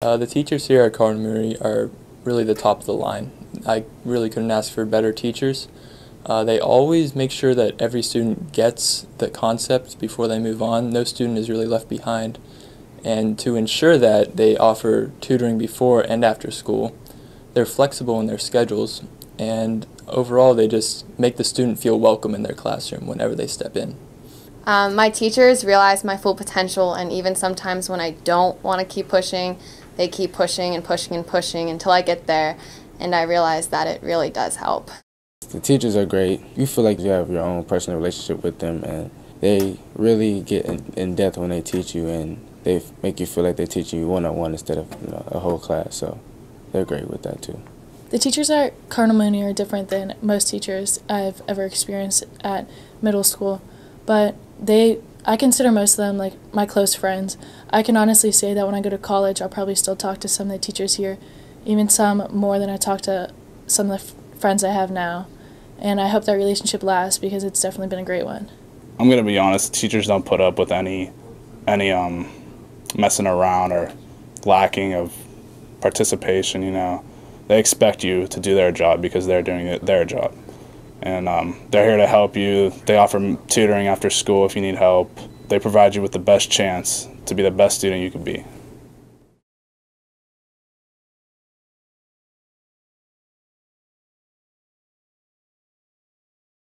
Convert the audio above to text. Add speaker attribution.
Speaker 1: Uh, the teachers here at Cardinal Mooney are really the top of the line. I really couldn't ask for better teachers. Uh, they always make sure that every student gets the concept before they move on. No student is really left behind. And to ensure that, they offer tutoring before and after school. They're flexible in their schedules, and overall, they just make the student feel welcome in their classroom whenever they step in.
Speaker 2: Um, my teachers realize my full potential, and even sometimes when I don't want to keep pushing, they keep pushing and pushing and pushing until I get there, and I realize that it really does help.
Speaker 3: The teachers are great. You feel like you have your own personal relationship with them, and they really get in, in depth when they teach you, and they make you feel like they're teaching you one on one instead of you know, a whole class. So they're great with that too.
Speaker 4: The teachers at Cardinal Mooney are different than most teachers I've ever experienced at middle school, but they I consider most of them like my close friends. I can honestly say that when I go to college, I'll probably still talk to some of the teachers here, even some more than I talk to some of the friends I have now. And I hope that relationship lasts because it's definitely been a great one.
Speaker 5: I'm gonna be honest. Teachers don't put up with any any um, messing around or lacking of participation. You know, they expect you to do their job because they're doing it, their job, and um, they're here to help you. They offer tutoring after school if you need help. They provide you with the best chance to be the best student you could be.